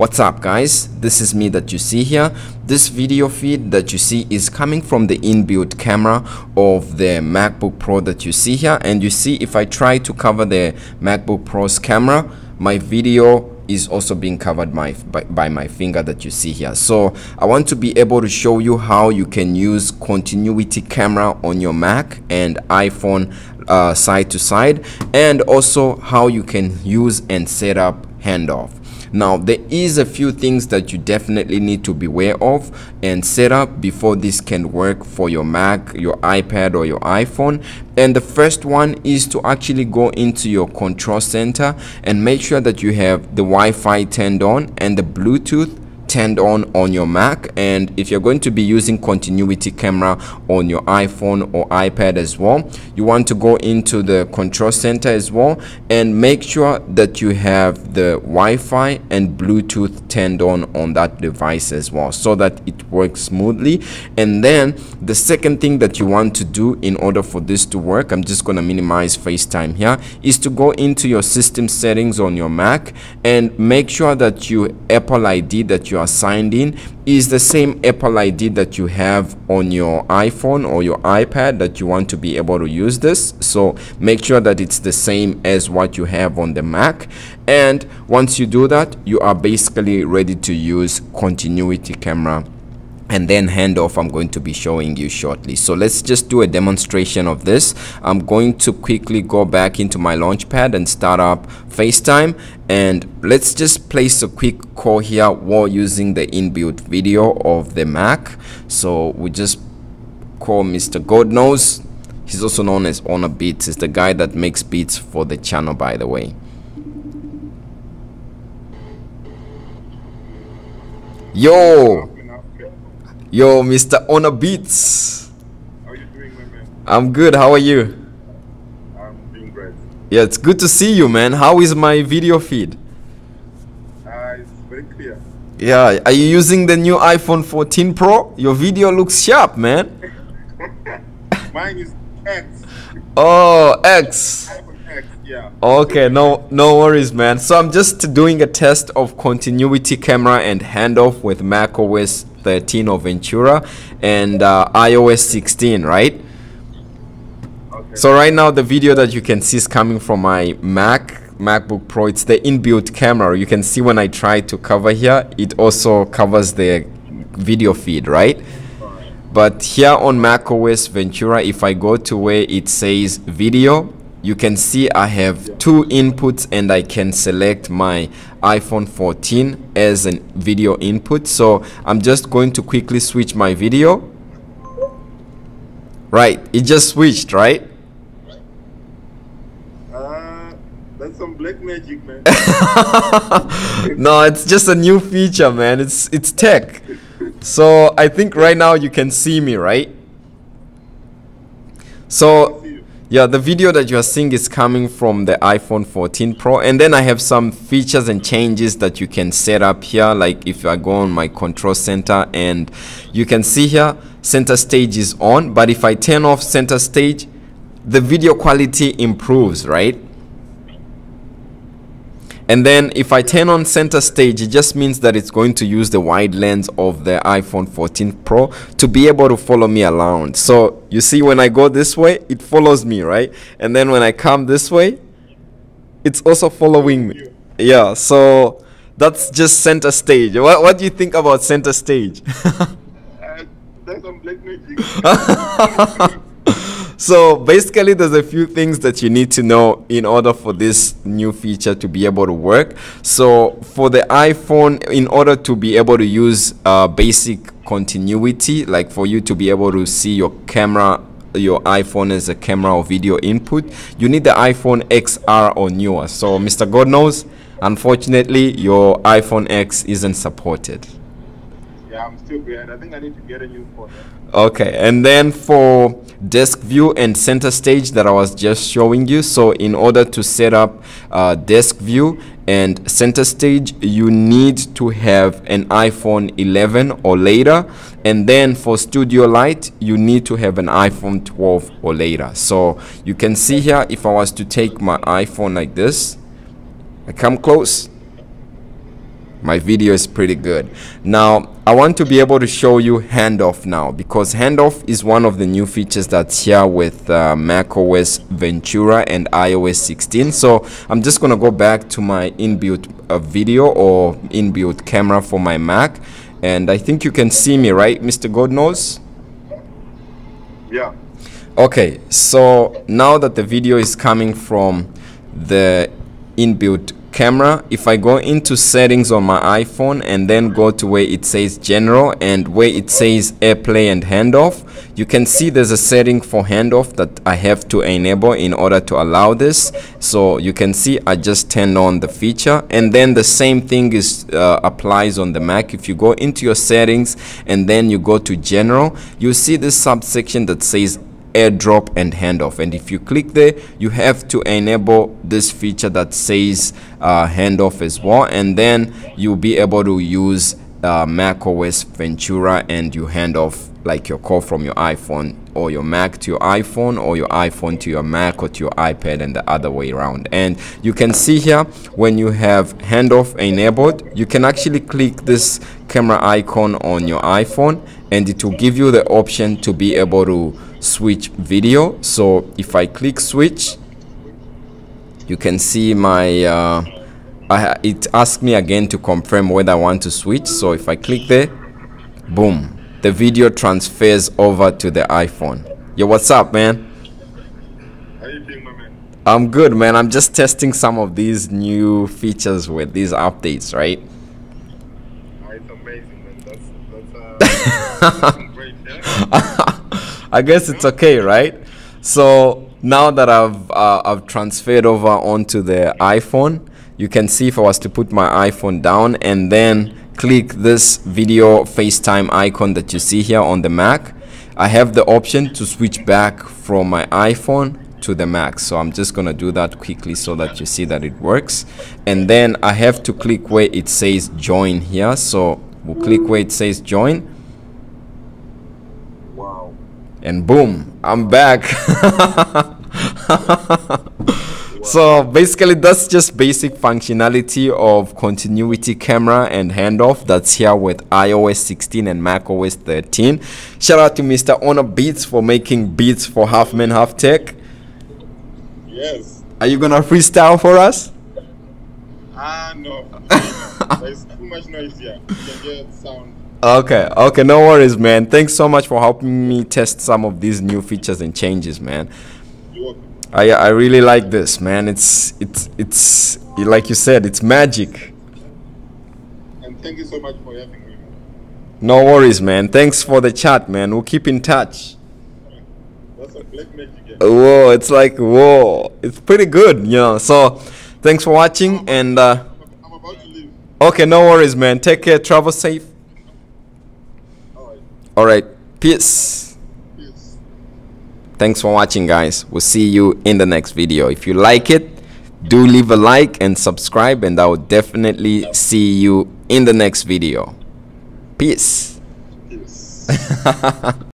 What's up guys? This is me that you see here. This video feed that you see is coming from the inbuilt camera of the MacBook Pro that you see here and you see if I try to cover the MacBook Pro's camera my video is also being covered my, by, by, my finger that you see here so I want to be able to show you how you can use continuity camera on your Mac and iPhone uh, side to side and also how you can use and set up handoff now there is a few things that you definitely need to be aware of and set up before this can work for your mac your ipad or your iphone. And the first one is to actually go into your control center and make sure that you have the wi-fi turned on and the bluetooth turned on on your Mac and if you're going to be using continuity camera on your iPhone or iPad as well you want to go into the control center as well and make sure that you have the Wi-Fi and Bluetooth turned on on that device as well so that it works smoothly. And then the second thing that you want to do in order for this to work I'm just going to minimize FaceTime here is to go into your system settings on your Mac and make sure that you Apple ID that you are signed in is the same Apple ID that you have on your iPhone or your iPad that you want to be able to use this. So make sure that it's the same as what you have on the Mac. And once you do that, you are basically ready to use continuity camera and then handoff I'm going to be showing you shortly. So let's just do a demonstration of this. I'm going to quickly go back into my launchpad and start up FaceTime and let's just place a quick call here while using the inbuilt video of the Mac. So we just call Mr. Godknows. He's also known as Ownabeats. He's the guy that makes beats for the channel by the way. Yo! Yo, Mr. Ownabeats. How are you doing, my man? I'm good. How are you? I'm doing great. Yeah, it's good to see you, man. How is my video feed? Uh, it's very clear. Yeah, are you using the new iPhone 14 Pro? Your video looks sharp, man. Mine is X. Oh, X. iPhone X, yeah. Okay, no no worries, man. So I'm just doing a test of continuity camera and handoff with macOS 13 or Ventura and uh, iOS 16, right? Okay. So right now the video that you can see is coming from my Mac MacBook Pro. It's the inbuilt camera. You can see when I try to cover here, it also covers the video feed, right? But here on macOS Ventura, if I go to where it says video, you can see I have two inputs and I can select my iPhone 14 as a video input. So I'm just going to quickly switch my video. Right, it just switched, right? Uh, that's some black magic, man. no, it's just a new feature, man. It's it's tech. So I think right now you can see me, right? So. Yeah, the video that you are seeing is coming from the iPhone 14 Pro, and then I have some features and changes that you can set up here. Like if I go on my control center, and you can see here, center stage is on, but if I turn off center stage, the video quality improves, right? And then if I turn on center stage, it just means that it's going to use the wide lens of the iPhone 14 Pro to be able to follow me around. So you see when I go this way, it follows me, right? And then when I come this way, it's also following me. Yeah, so that's just center stage. What, what do you think about center stage? Uh, that's some black magic. So basically there's a few things that you need to know in order for this new feature to be able to work. So for the iphone in order to be able to use uh, basic continuity like for you to be able to see your camera your iphone as a camera or video input you need the iphone xr or newer. So mr Godknows, unfortunately your iphone x isn't supported I'm still behind. I think I need to get a new phone. Okay, and then for desk view and center stage that I was just showing you. So in order to set up uh, desk view and center stage, you need to have an iPhone 11 or later. And then for studio light, you need to have an iPhone 12 or later. So you can see here, if I was to take my iPhone like this, I come close, my video is pretty good. Now i want to be able to show you handoff now because handoff is one of the new features that's here with uh, mac os ventura and ios 16 so i'm just going to go back to my inbuilt uh, video or inbuilt camera for my mac and i think you can see me right mr Godknows? Yeah. okay so now that the video is coming from the inbuilt camera if i go into settings on my iphone and then go to where it says general and where it says airplay and handoff you can see there's a setting for handoff that i have to enable in order to allow this. So you can see i just turned on the feature. And then the same thing is uh, applies on the mac. If you go into your settings and then you go to general you see this subsection that says airdrop and handoff. And if you click there you have to enable this feature that says uh, handoff as well. And then you'll be able to use uh, mac os ventura and you hand off like your call from your iphone or your mac to your iphone or your iphone to your mac or to your ipad and the other way around. And you can see here when you have handoff enabled you can actually click this camera icon on your iphone and it will give you the option to be able to switch video so if i click switch you can see my uh, I, it asks me again to confirm whether I want to switch so if I click there boom the video transfers over to the iPhone yo what's up man How you doing, my man? I'm good man I'm just testing some of these new features with these updates right Ah, it's amazing, man. That's that's uh, great. Yeah. I guess it's okay, right? So now that I've uh, I've transferred over onto the iPhone, you can see if I was to put my iPhone down and then click this video FaceTime icon that you see here on the Mac, I have the option to switch back from my iPhone to the Mac. So I'm just gonna do that quickly so that you see that it works. And then I have to click where it says join here. So we'll click where it says join. And boom i'm back so basically that's just basic functionality of continuity camera and handoff that's here with ios 16 and mac os 13 shout out to mr Ownabeats for making beats for Half Man Half Tech Yes. are you gonna freestyle for us Ah, no. There's too much noise here. You can get sound. Okay okay no worries man thanks so much for helping me test some of these new features and changes man You're welcome. I I really like this, man. It's it's it's like you said, it's magic. And thank you so much for having me. man. No worries, man. Thanks for the chat, man. We'll keep in touch. That's a black magic. Yeah. Whoa, it's like whoa, it's pretty good, you know. So, thanks for watching, and uh, I'm about to leave. okay, no worries, man. Take care, travel safe. All right. All right, peace. Peace. Thanks for watching, guys. We'll see you in the next video. If you like it, do leave a like and subscribe, and I will definitely see you in the next video. Peace. Peace.